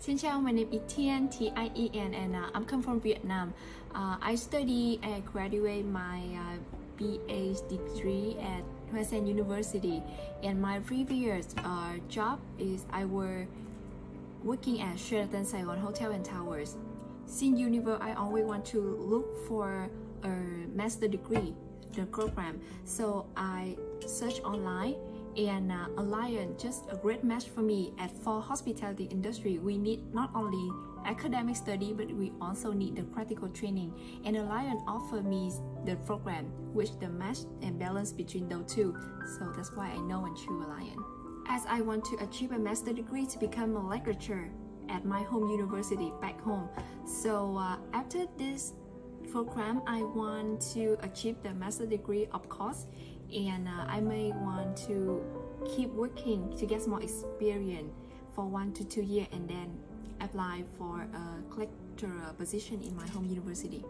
Xin chào, my name is Tien, T-I-E-N, and uh, I'm come from Vietnam. Uh, I study and graduate my uh, BA degree at Hoa Sen University, and my previous uh, job is I were working at Sheraton Saigon Hotel and Towers. Since university, I always want to look for a master degree, the program. So I search online and uh, Alliant just a great match for me. At for hospitality industry we need not only academic study but we also need the practical training. And Alliant offer me the program which the match and balance between those two. So that's why I know and choose Alliant as I want to achieve a master degree to become a lecturer at my home university back home. So uh, after this program I want to achieve the master degree of course and uh, I may want to keep working to get more experience for one to two years and then apply for a lecturer position in my home university.